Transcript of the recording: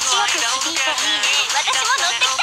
気よく響いていい私も乗ってきた。